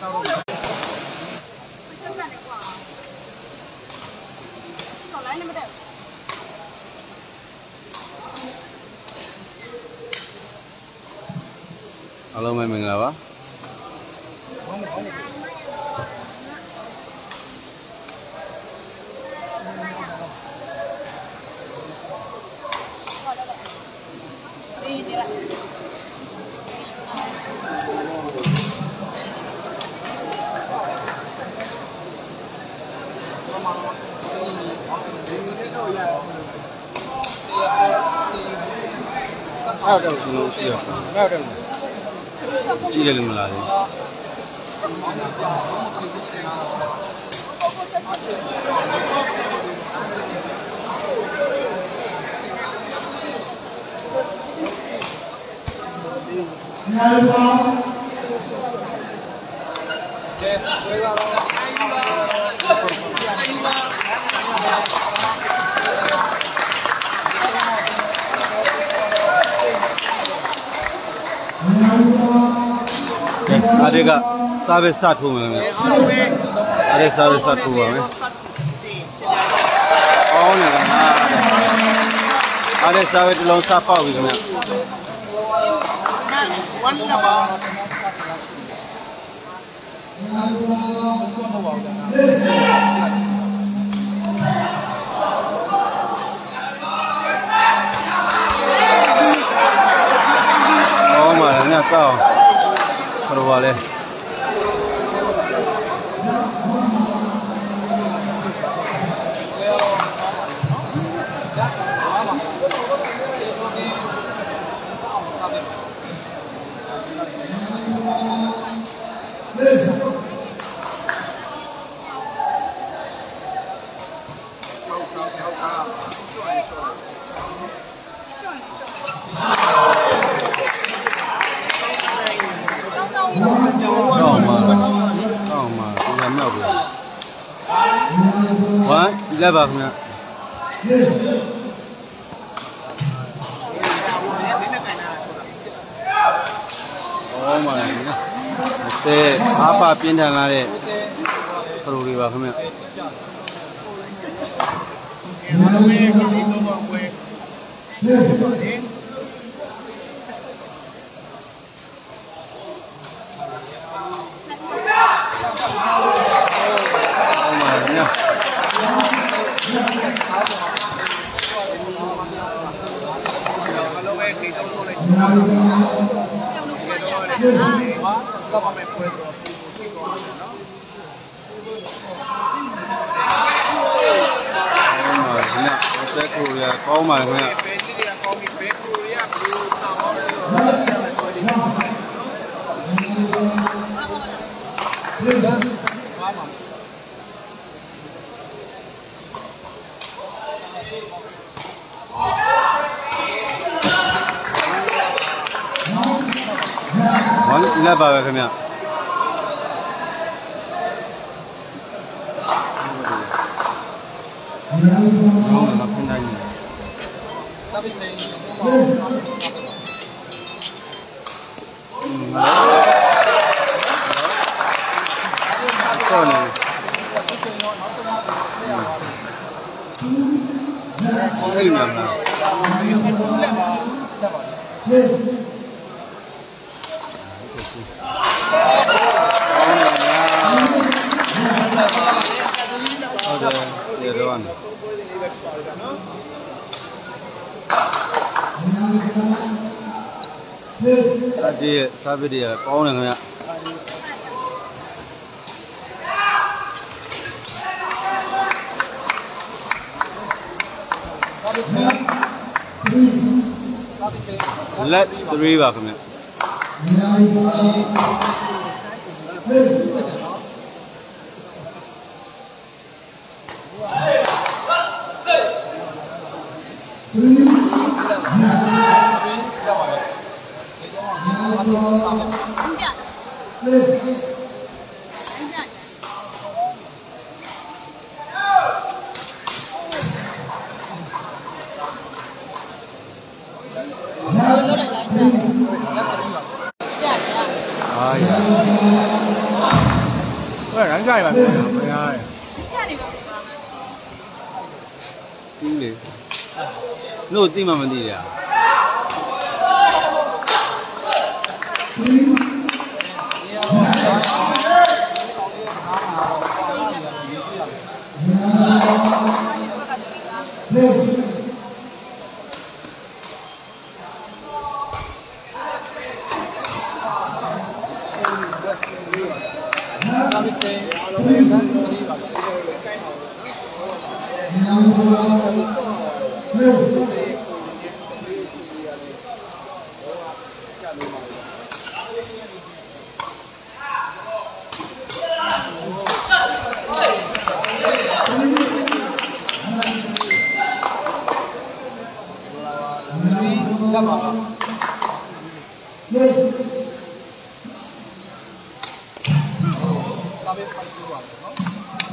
အားလုံးပဲမင်္ဂလာပါအဲ့ တော့ကျွန်တော်ရှိ အဲ့တော့ကြည့်တယ်လို့မလားလေကဲအားတွေကစားပဲစထိုးမယ်ခင်ဗျအားတွေစားပဲစထိုးပါမယ်အောင်းနေကနာအားတွေစားပဲတစ်လုံးစပေါက်ပြီခင်ဗျ one number အောင်းပါ လေညတောက်ခရဝါလေတောင်းပါတောင်းပါပြန်မြောက်ပြီဝမ် လက်ပါခင်ဗျအော်မာလေတဲ့အားပါပြင်းထန်လာတဲ့ခရိုတွေပါခင်ဗျအော်မာလေည လောပဲခေ တုံးလို့လိုက်တော့တော့ပဲပွဲတော့ပြီးသွားတယ်နော်အော်မာလေညတက်ကိုရကောင်းပါလေခင်ဗျပဲကြီးတွေကကောင်းပြီးပဲကိုရီးယားဘလူးတောင်းတော့တ ယ်ဝမ်လက်ပါပဲခင်ဗျဟုတ်တယ်မဖြစ်နိုင်ဘူးတပ်ပြီးနေတော့နေဟိတ်နေမှာဟုတ်တယ်ဒီတော့နေ အဒီစာပစ်တွေကကောင်းတယ်ခင်ဗျလက်3ပါခင်ဗျ ဘယ်ရမ်းကြိုင်ပါဘယ်ရ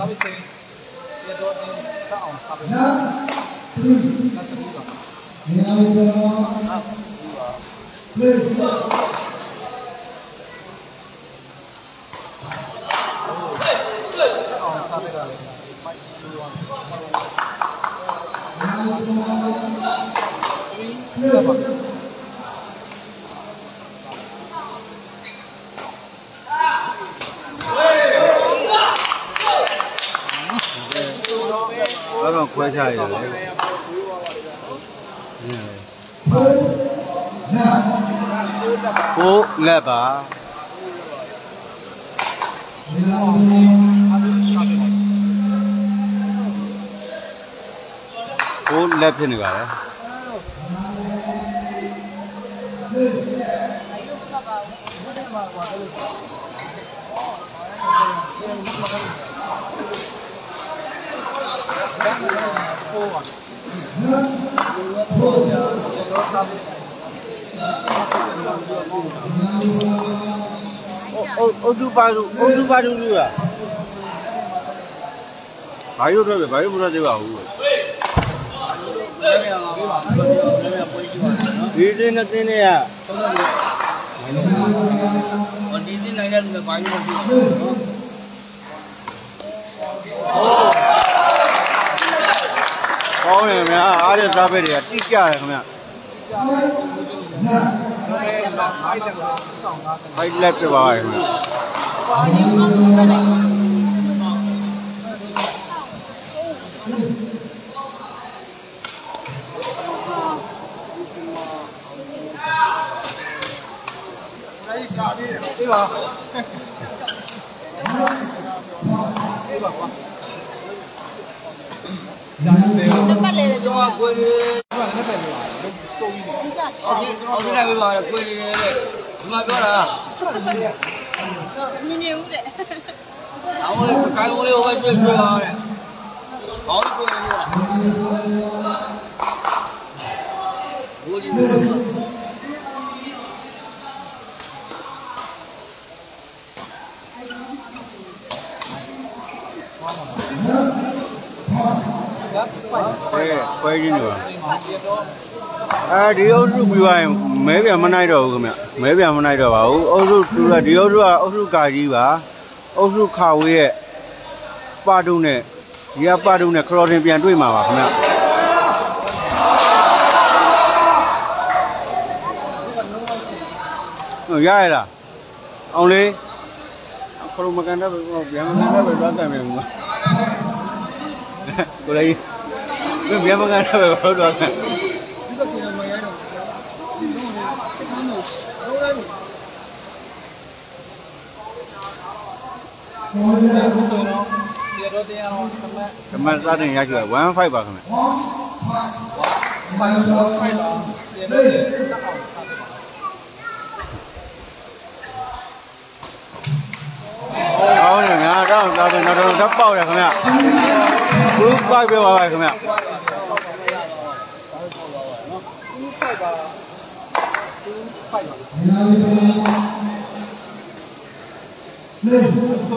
မ်းကြီးလေတို့သိမှမသိတယ်ဘာတော့ ခွဲချရတယ်လေကိုလက်ပါကိုလက်ဖြစ်နေပါလေ အုတ်အုတ်တူပါလူအုတ်တူပါလူလူရဘာရုပ်တော့ပဲဘာရုပ်မရသေးပါဘူးဒီတင်းနဲ့တင်းနဲ့ကဒီတင်နိုင်တဲ့လူကဘာလို့မဖြစ်ဘူးကော င်းတယ်ခင်ဗျာအားရစားပဲတွေကတိကျတယ်ခင်ဗျာဟို က်လက်ပြပါရခင်ဗျာတပတ်လေလေပြောကိုယ်အော်ဒီအော်ဒီလည်းပါကိုယ်လေဒီမှာပြောတာညင်ညင်ဦးတဲ့အောင်းလေးကိုယ်လေးဟိုပဲတွေ့တွေ့ပါတဲ့ဘောင်းကိုယ်လေးကဘိုးဒီလို ခွဲခွဲရင်းနေပါအဲဒီအုပ်စုပြီးသွားရင်မဲပြန်မနိုင်တော့ဘူးခင်ဗျမဲပြန်မနိုင်တော့ပါဘူးအုပ်စုတူတာဒီအုပ်စုကအုပ်စုကာကြီးပါအုပ်စုခါဝေးရဲ့ပါတုံးနဲ့ဒီကပါတုံးနဲ့ခရော်တင်ပြန်တွေ့မှာပါခင်ဗျဟုတ်ရရလားအောင်လေးခရိုမကန်တော့ပြန်မကန်တော့ပဲသွားကန်မယ်ဘူးကိုလေး ပြန်မကန်တော့ပဲသွားကန်ဒီတော့တရားတော့သမက်ဓမ္မစ တင်ရရှိ15ပါခင်ဗျဖိုင်တော့ဖိုင်တော့ဒီတော့တက်အောင်ဆက်ပါကောင်းတယ်ညာတော့တော့တော့တော့တော့ပေါက်ရခင်ဗျဘူးပိုက်ပြပါပါခင်ဗျတေ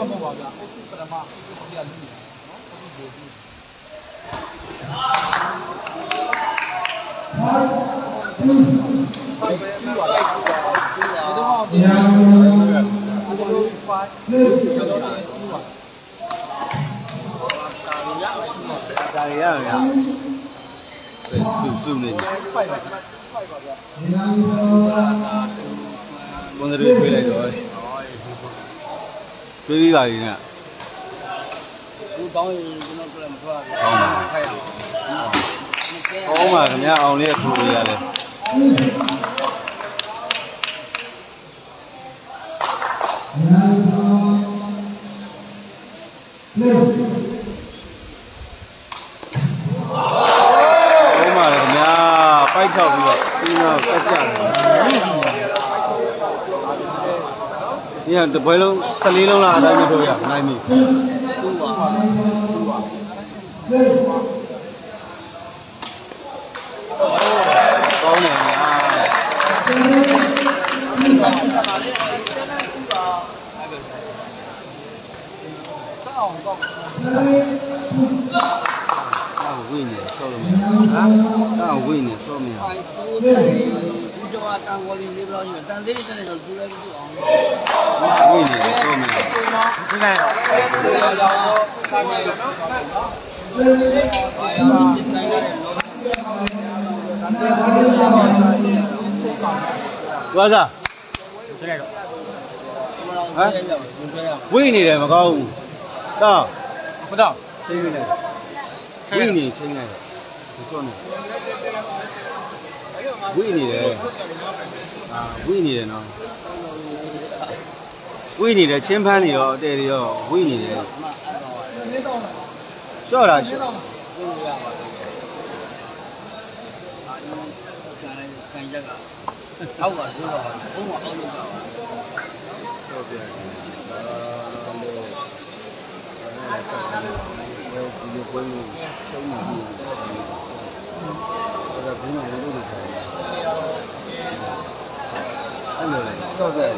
ာ့မပါဗျာအုပ်စုပရမအုပ်စုပြလူနော်ဒီတော့ဒီလိုဒါတွေ ရရရဆူဆူနေတယ်ဘုံတွေပြေးလိုက်တော့တွေးပြီးပါရင်ကဘူးတောင်းရင်ကျွန်တော်ကလည်းမထွက်ဘူးဟုတ်ပါခိုက်ရအောင်ဟောမှာခင်ဗျာအောင်လေးထူနေရတယ်ဟုတ်ပါလေခင်ဗျာပိုက်ချောက်ပြီးတော့ ဒီမှာကတ်ကြတယ်ဒီကတပွဲလုံး14လုံးလားအတိုင်းမထိုးရနိုင်ပြီသူ့ပါကောင်းတယ်ဗျာ အော်ဝိနေစောလို့မရဟမ်အော်ဝိနေစောမရအိုင်ဖိုးဆိုင်ဘူးကျော်တန်ကိုလေးလေးဘလောက်ရှိတယ်တန်သေးတယ်တဲ့တော့သူလည်းသူ့အောင်ဝိနေစောမရဒီလိုက်တော့ဆိုင်ရတော့အာရဒီတိုင်းရတယ်လို့သွားစားဆက်လိုက်တော့ဘယ်လောက်ဆက်ရအောင်ဆက်ရအောင်ဝိနေတယ်မကောင်းဘူးတော င်းဘယ်တော့ချိန်နေတယ်ဝိနေချိန်နေတယ်ဒီစောနေဝိနေတယ်အာဝိနေတယ်နော်ဝိနေတယ်ချင်းဖန်းနေရောအတဲတွေရောဝိနေတယ်အ အဲ့ဒါဆက်တယ်ဒီလိုပွဲမျိုးရှုံးနေပြီအဲ့ဒါဘုံကလည်းလုပ်နေတယ်အဲ့လိုလေရှော့တယ်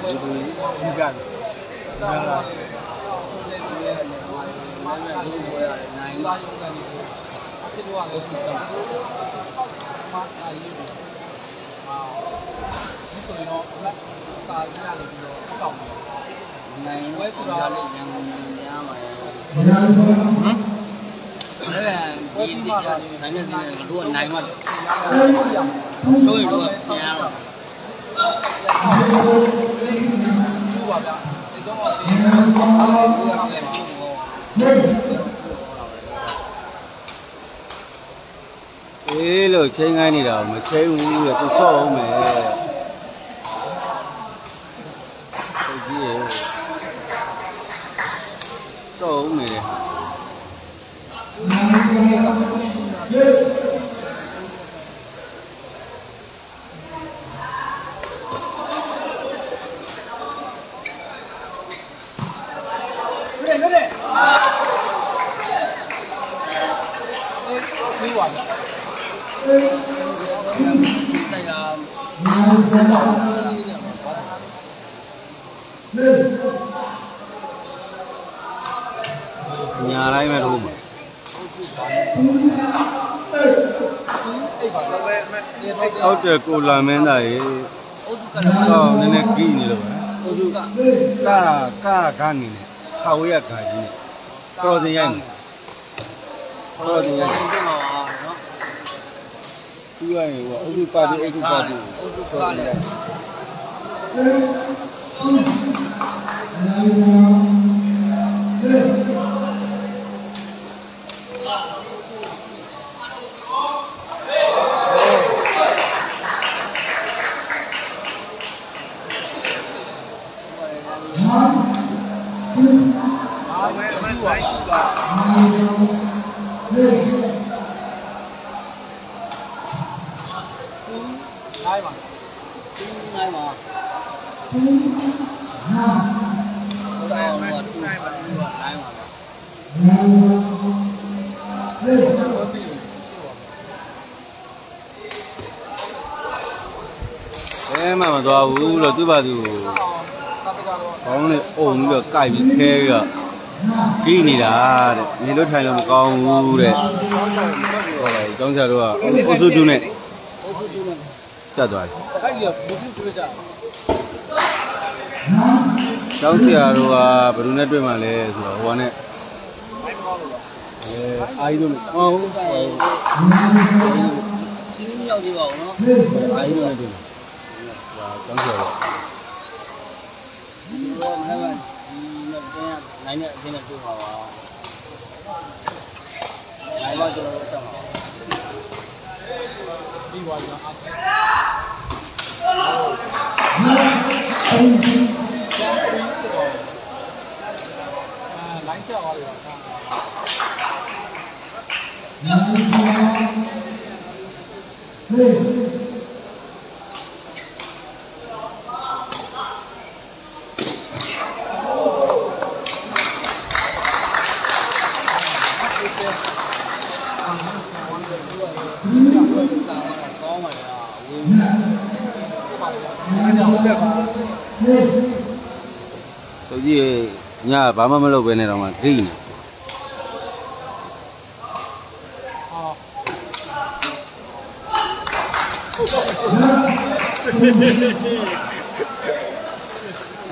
ဒီလိုဒီကတယ်ဒါလားနိုင်ပါဖြစ်တော့လည်းဖြစ်တော့မာ ဆော့အောင် မယ်ပြီးပါပြီဒီတိုင်ကညာတိုင်းပဲထိုးမှာဟုတ်တယ်ကိုလာမင်းသားရေအုတ်ကလတော့နည်းနည်းကြည့်နေလို့ပဲအုတ်ကကာကာကနေနဲ့ခါဝေးရခါကြီးနဲ့တော်စင်ရိုက်မှာတော်စင်ရိုက်ဒီမှာနော်ပြီးရရင်ဟိုအုပ်စုပါတီအုပ်စုပါတီအုတ်ကလည်းနိုင် ဘယ်မှမသွားဘူးလို့သူ့ဘာသူကောင်းနဲ့အုံပြီးတော့ကြိုက်ပြီးခဲပြီးတော့ကြီးနေတာတဲ့နေလို့ထိုင်လို့မကောင်းဘူးတဲ့ဟုတ်တယ်ကျောင်းဆရာတို့ကအုပ်စုတူနဲ့တက်သွားတယ်အဲ့ဒီကဘုသူတွေ့ကြကျောင်းဆရာတို့ကဘယ်သူနဲ့တွေ့မှလဲဆိုတော့ဟိုကနဲ့ အဲအာကြီးတို့ဟောဟုတ်ကဲစီးမရောက်သေးပါဘူးနော်အာကြီးတို့နဲ့တွေ့မှာဒါကျောင်းဆရာတို့ဒီတော့မနေ့ကဒီနေ့တင်းနိုင်တဲ့အချင်းနဲ့တွေ့ပါပါနိုင်ပါကျွန်တော်တို့တက်ပါပြီးသွားပြီနော်အားအဲလိုင်းချက်သွားပြီတော့ကောင်းပါလားဝေး ဆိုကြီးညဘာမှမလုပ်ဘဲနဲ့တော့မှဂိနေ အ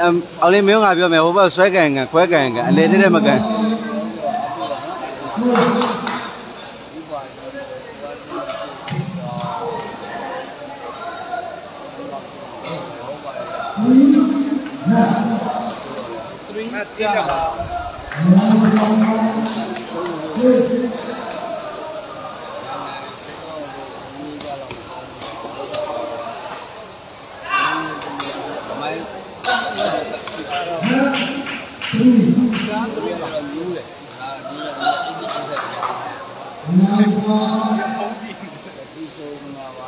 မ်အောင်လေးမင်းကပြောမယ်ဟိုဘက်ဆွဲကန်ကန်ခွဲကန်ကန်အလေတဲ့တဲ့မကန် 3ကြာပါ မိုင်းကြားတွေ့ရတော့မျိုးလေဒါဒီကဒီအစ်စ်ဆက်တယ်ဒီဆိုမှာပါ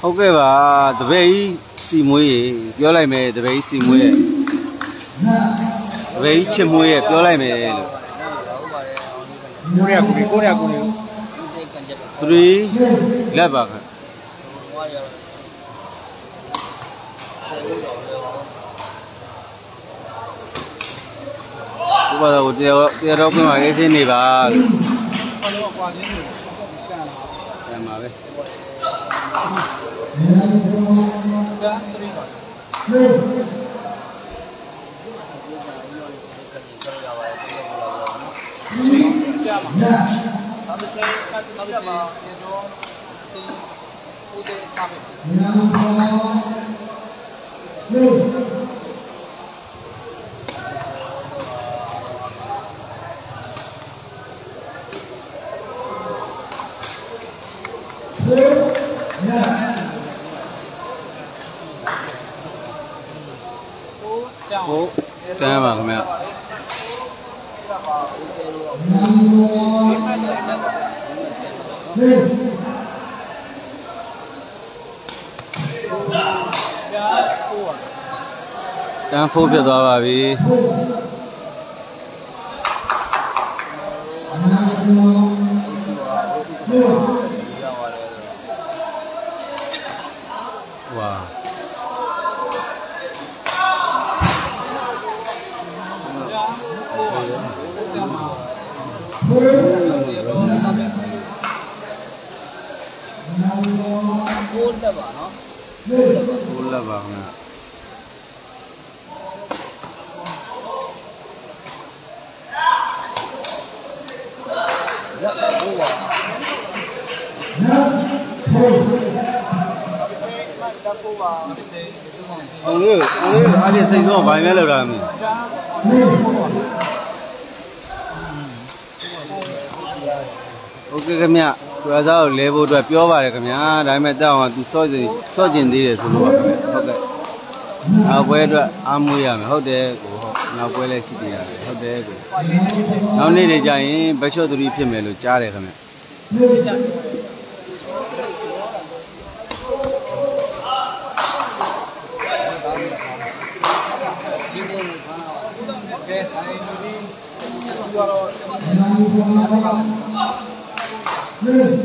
ဟုတ်ကဲ့ပါတပည့်ကြီးစီမွေးရေပြောလိုက်မယ်တပည့်ကြီးစီမွေးရဲ့တပည့်ကြီးချစ်မွေးရဲ့ပြောလိုက်မယ်လို့ဟုတ်ပါတယ်အောင်ဒီကကိုရကူကိုရကူနေဒီကန်ချက်တော့3လက်ပါခင်ဟောရတော့ဆယ်လို့တော့လေဘုရားတော်ကိုတရားတရားတော်ပြင်မှာအေးစင်းနေပါလို့ဘာလို့ကွာချင်းနေကန်လာ ပြန်ပါပဲ ကြာ3ပါ ကြာပါသာမချင်းကတ်တော့ကြာပါဒီတော့ဒီဦးတဲ့စာမေ ကြောင်း ဟုတ်တန်းပါခင်ဗျ တန်းဖိုးပြတ်သွားပါပြီဝါ ကိုတက်ပါနော် ဘိုးလက်ပါခင်ဗျ လက်ကိုပါ အောင်လေးအောင်လေးအားဖြ င့်စိတ်ဆုံးဘာမှမလုပ်တာမင်းโอเคခင်ဗျကိုရစားကိုလဲဖို့အတွက်ပြောပါတယ်ခင်ဗျာဒါပေမဲ့တောင်းအောင်သူစော့စီစော့ကျင်သေးတယ်ဆိုလို့ပါခင်ဗျဟုတ်ကဲ့နောက်ပွဲအတွက်အားမွေးရမယ်ဟုတ်တယ်ကိုဟုတ်နောက်ပွဲလည်းရှိသေးရတယ်ဟုတ်တယ်ကိုနောက်နေ့တွေကျရင်ဘက်ချော့သူရီဖြစ်မယ်လို့ကြားတယ်ခင်ဗျ ဘာလဲမင်း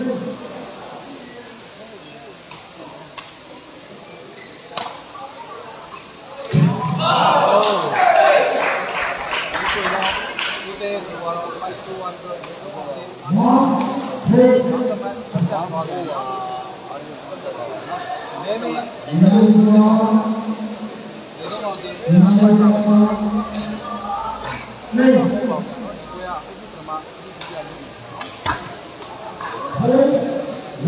ဒီတော့ဒီကိုရအခုကဒီကြည့်လို့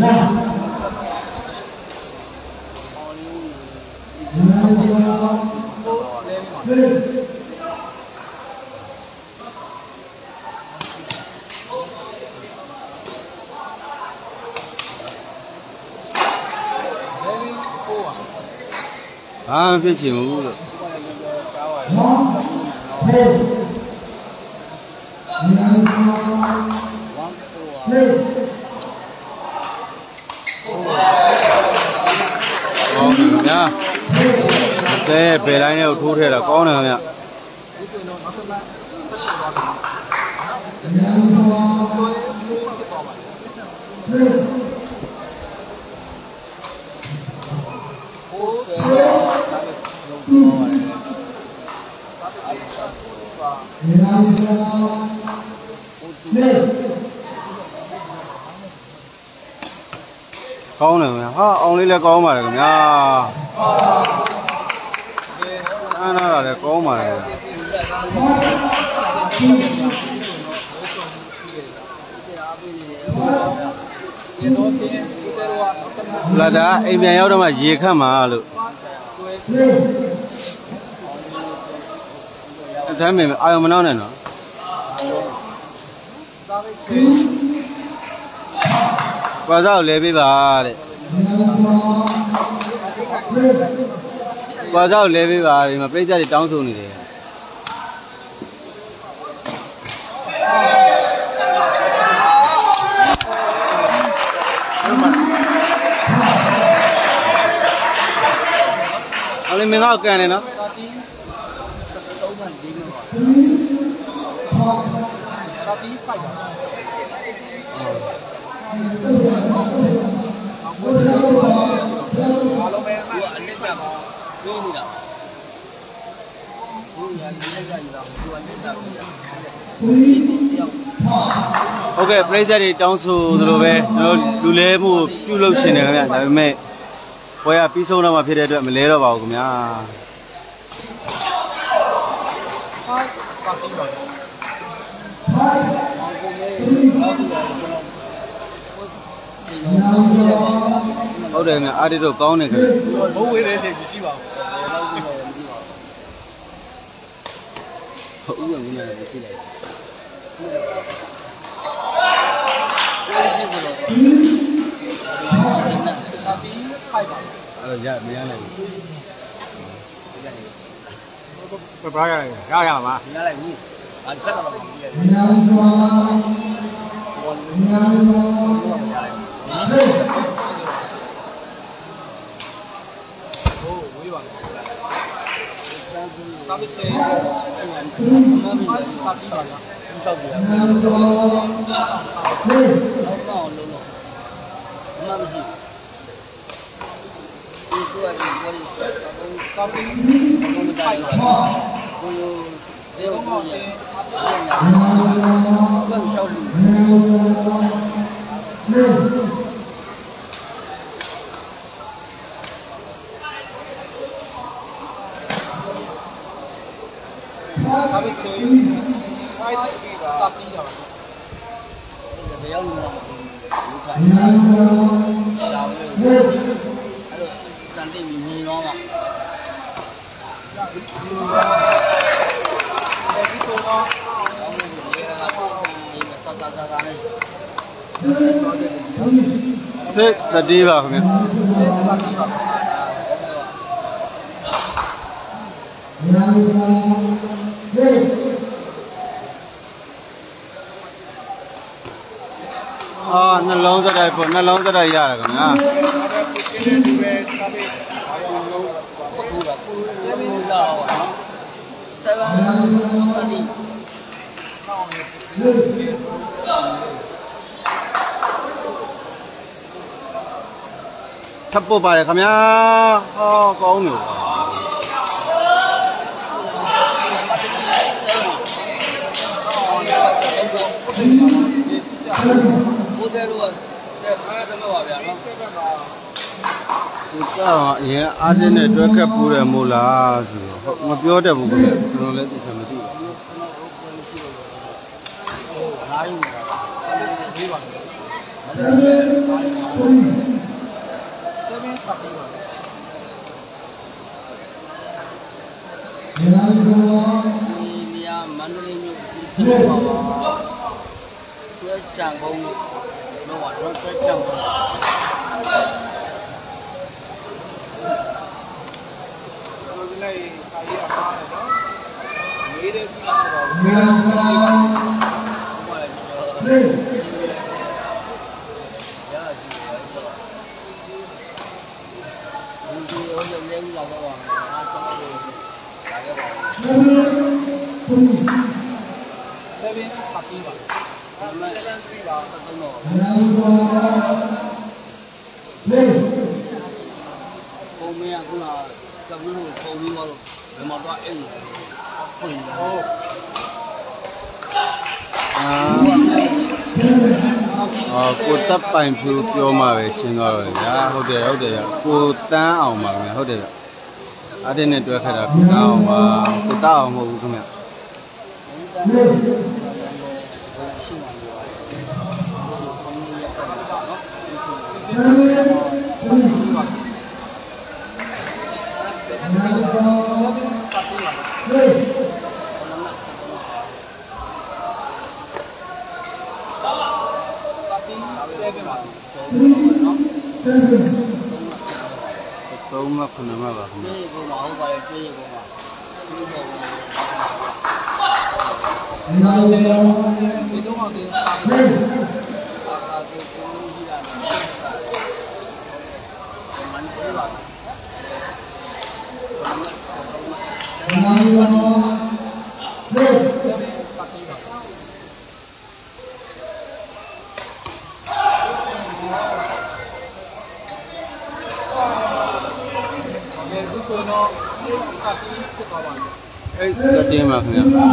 ဘာမှဖြစ်ချင်ဘူးလို့ကော ကဲဘယ်တိုင်းနဲ့ထိုးထဲတာကောင်းတယ်ခင်ဗျာကောင်းတယ်ခင်ဗျာဟာအောင်လေးလည်းကောင်းပါတယ်ခင်ဗျာ အားနာတာလည်းကောင်းပါတယ်ခင်ဗျာလာတာအိမ်ပြန်ရောက်တော့မှရေခတ်မှာလို့အတမ်းမင်းအာယုံမနှောင်းနဲ့နော်ဘာသာကိုလဲပေးပါတဲ့ ဘာသာကိုလဲပေးပါဒီမှာပြိဿတွေတောင်းဆိုနေတယ်အလေးမင်းကောက်ကန်နေနော်တာတီ သုံးမှဒီမှာတာတီဖိုက်တာအားလုံးပဲအမှအနစ်ကမှာဝင်းနေတာဘုရားဒီလက်ကယူတာဘုရားလက်တာပြီးတာဒီတယောက်ဟုတ်ကဲ့ပြိဿတွေတောင်းဆိုသလိုပဲကျွန်တော်လူလဲမှုပြုလုပ်ရှင်တယ်ခင်ဗျာဒါပေမဲ့ဘွယ်ကပြီးဆုံးတော့မှဖြစ်တဲ့အတွက်မလဲတော့ပါဘူးခင်ဗျာဟာပါတီပါဟာကိုမေးတော့ဒီတော့ ဟုတ်တယ်ခင်ဗျာအားတိတော့ကောင်းတယ်ခင်ဗျာဘိုးဝေးတဲ့စိတ်မရှိပါဘူးဟုတ်ဦးကမင်းလည်းကြည့်လိုက်တာတီဖိုက်ပါအဲ့တော့ရမရနိုင်ဘူးဘာရရရရမှာရလိုက်ဘူးအခက်တော့ဘူးလေဟိုဝေးပါ တာတီစေမမီပါတီပါလားတောက်ကြရအောင်လုံးလုံးမမရှိဒီကွာဒီကွာဒီ တာတီ ဘုံမတိုင်းဘူးဘုံလိုဒေဝဘုံရဲ့ဘုံရှောက်လို့ တာတီစေဖိုက်တာတီရပါ ဘယ်ရောက်လို့မသိဘူးခါရောင်းလို့အဲ့တော့စံတိမြင်ရောမှာ ဒီတော့ ကောင်းလို့ရေရတာပေါ့ဒီသတ်သတ်သတ်နဲ့ စိ တ်တတိပါခင်ဗျာအာနှလုံးသတိုက်ပေါ့နှလုံးသတိုက်ရတယ်ခင်ဗျာ ဘူးလာပါနော်7 30 ထပ်ပုတ်ပါတယ်ခင်ဗျာဟောကောင်းတယ်ဘုဒ္ဓရောဆက်အားရမှာပါဗျာနော်7ကကိုတောင်အရင်အားတင်းနဲ့တွဲခတ်ပိုးတယ်မို့လားဆိုတော့ဟုတ်မပြောတတ်ဘူးခင်ဗျကျွန်တော်လည်းသိချင်မသိဘူးလာယူတာဒီပါမယ်။ဒါပေမဲ့ဆက်ပြီးပါ ဒီနေရာမန္တလေးမြို့ဖြစ်နေပါပါကျွဲကြံကုန်းတော့တော့ကျွဲကြံကုန်း ကျွန်တော်ဒီလိုက်စာရေးအပါတယ်နော်။ရေးတဲ့စီးလာတော့ဘာလဲကျွန်တော် 7ပတ်ပြီးပါ7ပြီးပါ ပုံမရခုနကဘလို့ပုံပြီးတော့ဘယ်မှာတော့အဲ့လိုဖွင့်ရ ဟုတ် အာအော်ကိုတပ်ပို င်ဖြူပြောမှပဲရှင်းသွားတော့ဗျာဟုတ်တယ်ဟုတ်တယ်ဗျာကိုတန်းအောင်ပါခင်ဗျာဟုတ်တယ်ဗျာအားတင်းနဲ့တွဲခတ်တာကိုတန်းအောင်ပါကိုတန်းအောင်မဟုတ်ဘူးခင်ဗျာရှိနေတယ်ပ ပြီး7ပါသုံးမှခုနှစ်မှပါခင်ဗျာ ပြီးဖြစ်သွားပါပြီအဲ့ကတင်းပါခင်ဗျာတော့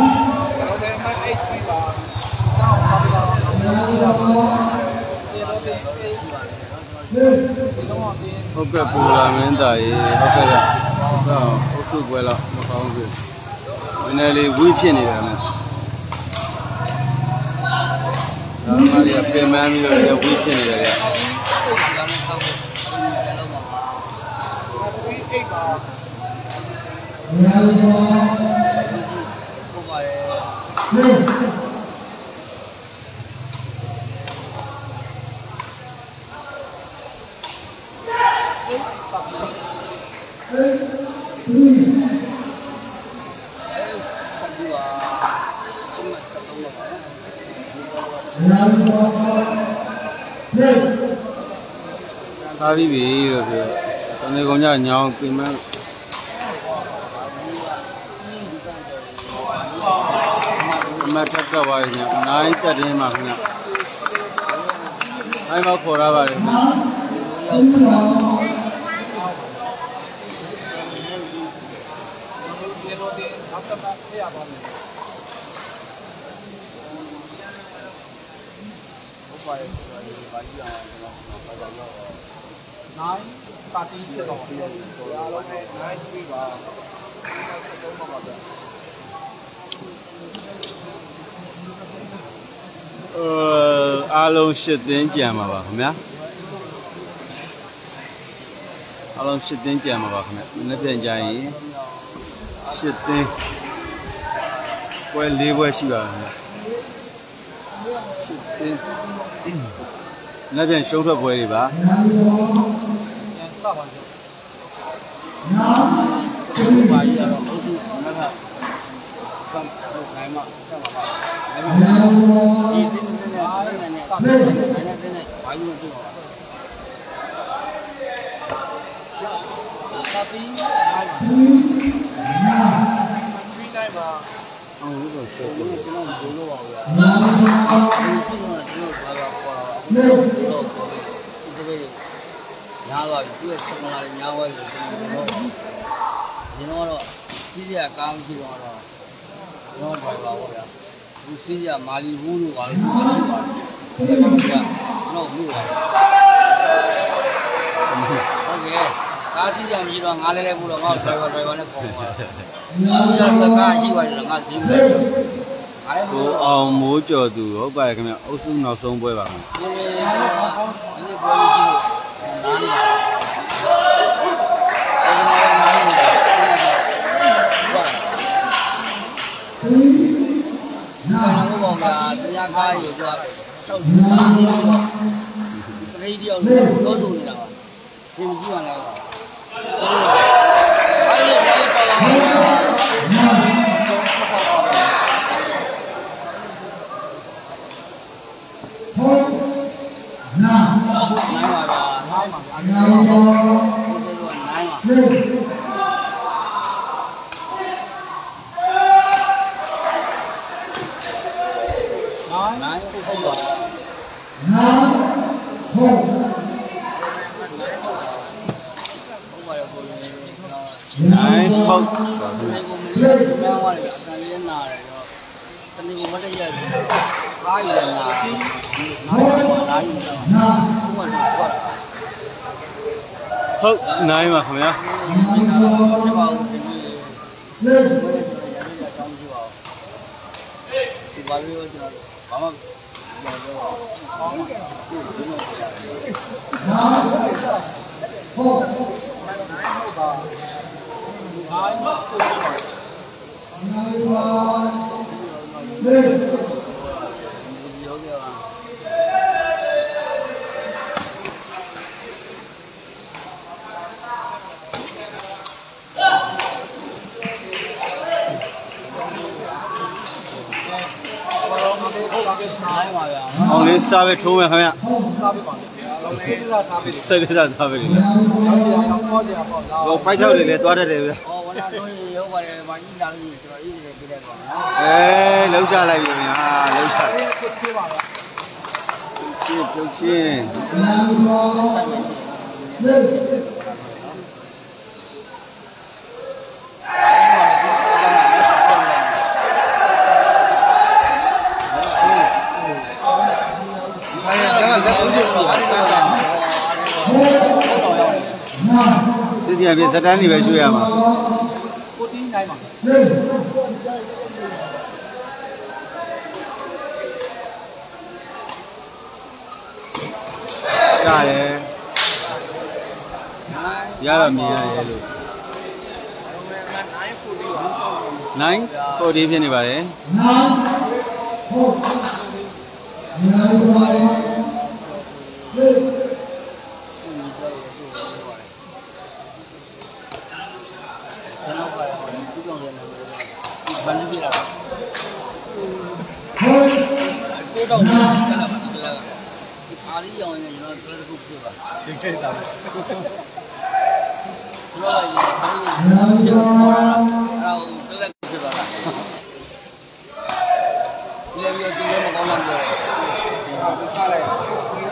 လည်းမအိတ်ရှိပါတောင်းပါပါတော့ဒီတော့ဒီတော့ဒီတော့ဒီဟုတ်ကဲ့ပူလာမင်းသားရေဟုတ်ကဲ့ဗျဟုတ်အုပ်စုပွဲတော့မကောင်းဘူးနည်းနည်းလေးဝိဖြစ်နေတယ်မယ်ဒါမှလည်းပြင်မှန်းပြီးတော့လည်းဝိဖြစ်နေတယ်ဗျ လာမယ်တော့တယ်လို့ပါ ဒီအိတ်ပါ ဟုတ်ပါတယ် ဆက်ပြီးပါဆက် မဆက်တော့ပါထားပြီးပြီလို့ပြောတနေ့ကုန်ကြညောင်းပြင်မှန်းအမတ်ထက်ကပါရင်နိုင်တက်တင်းပါခင်ဗျအဲမှာခေါ်ရပါတယ်ခင်ဗျ ဒီတော့ဒီနောက်ဆက်ပါပြရပါမယ် ဟုတ်ပါတယ်ဒီပါကြီးအောင်ကျွန်တော်ပါပါတော့ 9ပါတီဖြစ်တော့စီအားလုံးနဲ့9ပြီးပါစက်တော့ပါဗျာ အဲ အားလုံး၈သင်းကြံပါပါခင်ဗျာအားလုံး၈သင်းကြံပါပါခင်ဗျာမနေ့ပြန်ကြရင်၈သင်းပွဲ၄ပွဲရှိပါခင်ဗျာ၈သင်းနေ့ပြန်ရှုံးထွက်ပွဲတွေပါပြန်စပါကြဒီပါကြီးကတော့ဟုတ်ပြီငါကကမ်ဟုတ်နိုင်မှာဆက်ပါပါနိုင် မှာဒီတင်းတင်းတင်းတင်းနဲ့တင်းနဲ့တင်းနဲ့ဘာလို့ကြည့်ပါပါတီ9ပါပြီးနိုင်ပါအောင်လို့ဆိုကျွန်ဆိုတော်ကျွန်တော်ဘယ်လိုပါ့ဗျာဒီရှိတော့ကျွန်တော်ဘာသာခေါ်တာပါတော့ဒီလိုဒီလိုညားသွားပြီသူ့ရဲ့ဆက်မလာညားသွားပြီကျွန်တော်ကျွန်တော်တော့စီးစရာကောင်းရှိတော့တော့ကျွန်တော်ဒရိုင်ဘာပေါ့ဗျာ သူစီးစရာမာလီဘူးလို့ပါလို့သူရှိပါတယ်ကျွန်တော်ကကျွန်တော်မှုပါတယ်ဟုတ်ကဲ့ကားစီးကြမရှိတော့ငါလည်းလည်းဘူးတော့ငါ့ driver driver နဲ့ခေါ်သွားတာ။ဒီကကားရှိသွားတယ်ငါဒီလို။ငါလည်းဘူးကိုအောင်မိုးကျော်သူဟုတ်ပါတယ်ခင်ဗျအုပ်စုနောက်ဆုံးပွဲပါခင်ဗျဒီနေ့ဒီပွဲရှိလို့နားနေနားနေဘောက တရားကားကြီးကဆောက်စီးစီးတော့တရေဒီအောင်လို့လို့နေတာပါဒီမကြည့်ပါလားအဲ့ဒီအဲ့ဒီပါလာမှာနိုင်ပါဗျာနိုင်ပါဗျာနိုင်ပါဘုရားတို့ကနိုင်ပါနိုင်ဟုတ်ပါဟုတ်ပါရဲ့ကိုယ် နိုင်ဟုတ်ပါတခင်ဗျနေ့ကိုမလေးပြောင်းသွားတယ်ဗျအတန်လေးနာတယ်တော့တနေ့ကိုမတည့်ရဘူးကားရည်နာတယ်နောက်တော့လာယူတယ်နာဟုတ်ပါတော့ဟုတ်ပါဟုတ်နိုင်ပါခင်ဗျာဒီပါဦးဒီနေ့ဘယ်လိုလဲရရအကြောင်းကြည့်ပါဦးဒီပါလေးကိုကျွန်တော်ဘာမှပြောတော့ ဘာမှဒီလိုပြောကြပါနိုင်ပါဗျာအောင်လေးစားပဲထိုးမယ်ခင်ဗျစားပေးပါမယ်ဗျာလုံးလေးစားစားပေးစက်ကစားစားပဲလေနောက်ကြရအောင်ပေါ်ကြပါလားဟိုဖိုက်ထောက်တွေလည်းသွားတတ်တယ်ဗျ။အော်ဝနာတို့ရုပ်ပါတယ်။မာကြီး လာလို့ကျွန်တော်အေးနေပြလိုက်ပါနော်အဲလှုပ်ချလိုက်ပြီခင်ဗျာလှုပ်ချကိုချေးပါလားချင်းပြုတ်ချင်း။ဆက်မယ်ရှင်။အဲ့ဒါကလက်ဦးတွေပါအဲ့ဒါကဒီစီအပြင်စတန်းနေပဲရွှေ့ရမှာကိုတင်းနိုင်ပါ ရတယ်ရတော့မြည်ရရဲ့လို့9 40ဖြစ်နေပါတယ်9 40 ကိုတော့ကလာပါကလာအာရီရောင်ရင်ကျွန်တော်တက်ခုပြပါဒီကိစ္စပဲကျွန်တော်ကဒီကျွန်တော်အဲ့တော့တက်ခုပြပါလားဒီလိုမျိုးဒီလိုမကောင်းမှပြောတယ်ဟုတ်စားလိုက်ဘယ်တော့ပြေး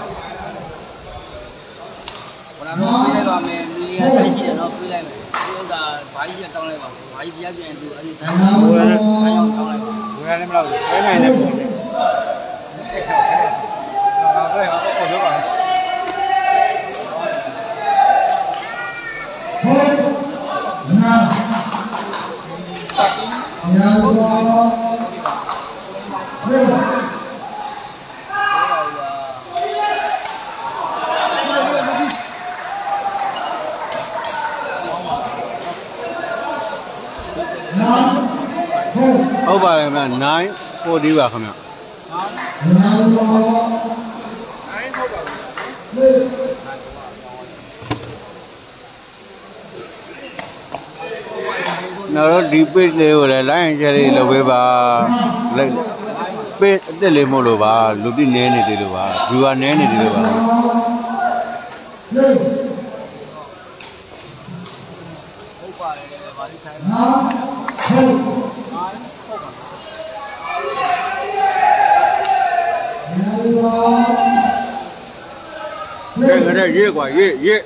လိုက်ပါမယ်မီလီယံဆိုင်ရှိတယ်နော်ပြေးလိုက်မယ်ဒီဥစ္စာဘာကြီးတောင်းလိုက်ပါဘာကြီးတရားပြန်သူအဲ့ဒီတိုင်းတောင်းလိုက်ပါဝယ်ရလည်းမလို့ဝယ်နိုင်လည်းပုံတယ် ဟာဘယ်ဟာပေါ်ပြောပါဟုတ်ပါတယ် ခင်ဗျ9 40ပါခင်ဗျနော်တော့ဒီ page လေးကိုလည်း line share လေးလုပ်ပေးပါလိုက် page အစ်စ်လေးမို့လို့ပါလူပြည့်နေနေတယ်လို့ပါ viewer နေနေတယ်လို့ပါ ဟုတ်ပါတယ်ဘာလို့ထိုင်လဲ ကဲ ကြတဲ့ရေး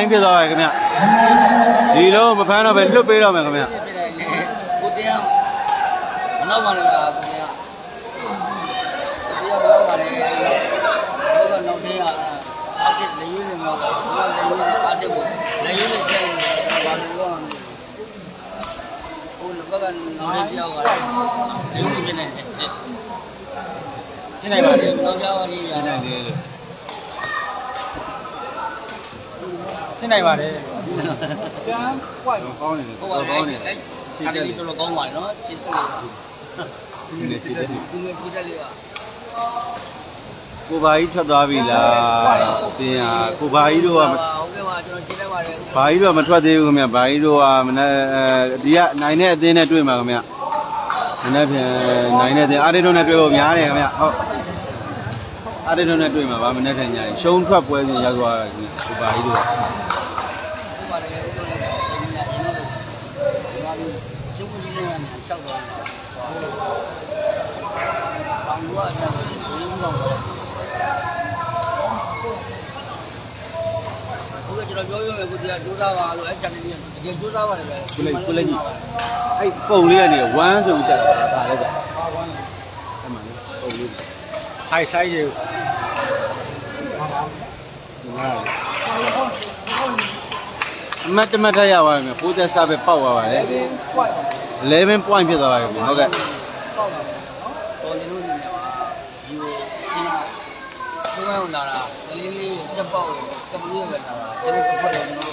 က်9ပြသွားပါခင်ဗျဒီတော့မဖမ်းတော့ပဲလွတ်ပေးတော့မယ်ခင်ဗျပြပြလိုက်လေကိုတရားမနောက်ပါနဲ့လားကိုတရားကိုတရားမနောက်ပါနဲ့တော့တော့နောက်သေးရအတစ်လေရွေးနေမှာကဘာလေရွေးနေအတစ်ကိုလေရွေးနေပြန်ဘာလို့ပြောရမလဲဟိုဘက်ကနောက်သေးပြောက်ကလေရွေးနေပြန်နေဖြစ်နိုင်ပါလေနောက်ကြောက်ပါလိမ့်ရဒီတနိုင်ယ် လေးလို့ ဖြစ်နိုင်ပါတယ်ကျန်ပွိုက်ကောင်းနေတယ်ဟုတ်ကောပါင်းပြီနေတယ်အဲ့ခါလေးတော်တော်ကောင်းပါနော်ချစ်တယ်ဒီနေ့စီးတယ်ဒီနေ့ချစ်တယ်လေးပါကိုဘာကြီးထွက်သွားပြီလားတင်ဟာကိုဘာကြီးတို့ကဟုတ်ကဲ့ပါကျွန်တော်ချစ်လိုက်ပါတယ်ဘာကြီးတို့ကမထွက်သေးဘူးခင်ဗျဘာကြီးတို့ကမနေ့အဲဒီကနိုင်တဲ့အသင်းနဲ့တွေ့မှာခင်ဗျမနေ့ပြန်နိုင်တဲ့အသင်းအားရတို့နဲ့တွေ့ဖို့များတယ်ခင်ဗျဟုတ် အားရတို့နဲ့တွေ့မှာပါမနေ့ပြန်ညာရှုံးထွက်ပွဲစဉ်ရောက်သွားတာခင်ဗျကိုဘာကြီးတို့ကဟုတ်ပါတယ်ကျွန်တော်လည်းဒီနေ့ကျွန်တော်တို့ဒီမှာကျုပ်ကဒီနေ့ကနေရှောက်တော့ဘောင်ကဆက်ပြီးဘယ်လိုလုပ်လဲဟုတ်ကဲ့ကျွန်တော်ပြောရမယ်ကိုတရားကြိုးစားပါလို့အဲ့ချက်လေးတကယ်ကြိုးစားပါတယ်ဗျကိုလိုက်ကိုလိုက်ကြည့်အဲ့ပုံလေးကနေ1ဆိုပြီးတက်တာပါလေကြာအဲ့မှာပုံလေးဆိုင်ဆိုင်ရေ အမတ်တမတ်ထက်ရသွားပြီပိုးသက်စားပဲပေါက်သွားပါလေပွိုက်11 point ဖြစ်သွားပါပြီဟုတ်ကဲ့ပေါက်တာပေါ့နော်တော်နေလို့နေတယ်ပါဒီကိုရှင်းတာဒီမှာလာတာကလေးလေးချက်ပေါက်ရကပလူရပဲလာတာကျွန်တော်ပတ်တယ်ကျွန်တော်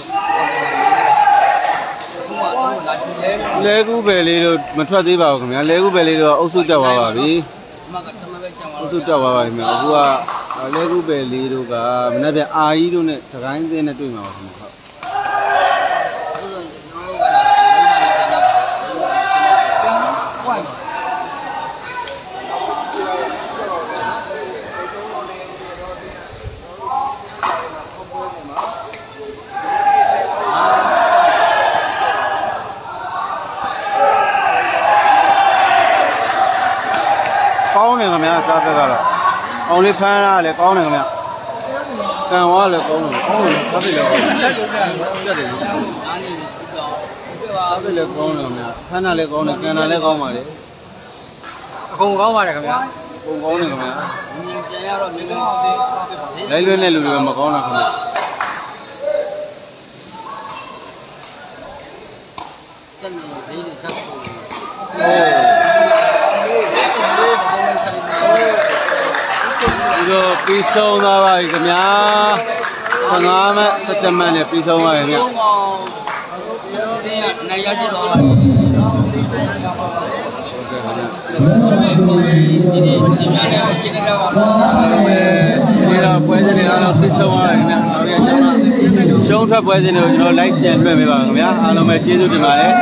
တို့ဘာလို့လာကြည့်လဲလဲကူးပဲလေးတို့မထွက်သေးပါဘူးခင်ဗျာလဲကူးပဲလေးတို့ကအုပ်စုတက်သွားပါပြီအ မကတမပဲကြံသွားအုပ်စုတက်သွားပါပြီခင်ဗျာအခုကလဲကူးပဲလေးတို့ကမနေ့ပြန်အာကြီးတို့နဲ့စကိုင်းသင်းနဲ့တွေ့မှာပါခင်ဗျာဟုတ် အခုတော့ကျွန်တော်တို့ကလာလုံးဝပြန်ကြတယ် ပွိုက် ကောင်းတယ် ခင်ဗျာစားဘက်ကတော့အောင်လေးဖမ်းရလဲကောင်းတယ်ခင်ဗျာကံဝါလည်းကောင်းတယ်ကောင်းတယ်စားဘက်လည်းကောင်းတယ်တက်တယ်အားနေပြီတော့ဟုတ်ကဲ့ပါစားဘက်လည်းကောင်းတယ်ခင်ဗျာဖမ်းတာလည်းကောင်းတယ်ကံတာလည်းကောင်းပါလေအကုန်ကောင်းပါတယ်ခင်ဗျာပုံကောင်းတယ်ခင်ဗျာမြင်ကြရတော့မြင်မြင်လိုက်လွဲ့တဲ့လူတွေကမကောင်းတာခင်ဗျာစက်နေဈေးတွေထပ်ဖို့ တော့ပြီးဆုံးသွားပါပြီခင်ဗျာ15မှ17မှနဲ့ပြီးဆုံးပါပြီခင်ဗျာဘုံကောင်တင်းရနိုင်ရရှိတော့ပါပြီဟုတ်ကဲ့ခင်ဗျာဒီနေ့ဒီများနဲ့ပြင်နေကြပါတော့ဒီတော့ပွဲစဉ်တွေအားလုံးပြီးဆုံးသွားပြီခင်ဗျာနောက်ရကျွန်တော်ရှုံးထွက်ပွဲစဉ်တွေကိုကျွန်တော် like ပြန်လွှင့်ပေးပါခင်ဗျာအားလုံးပဲကျေးဇူးတင်ပါတယ်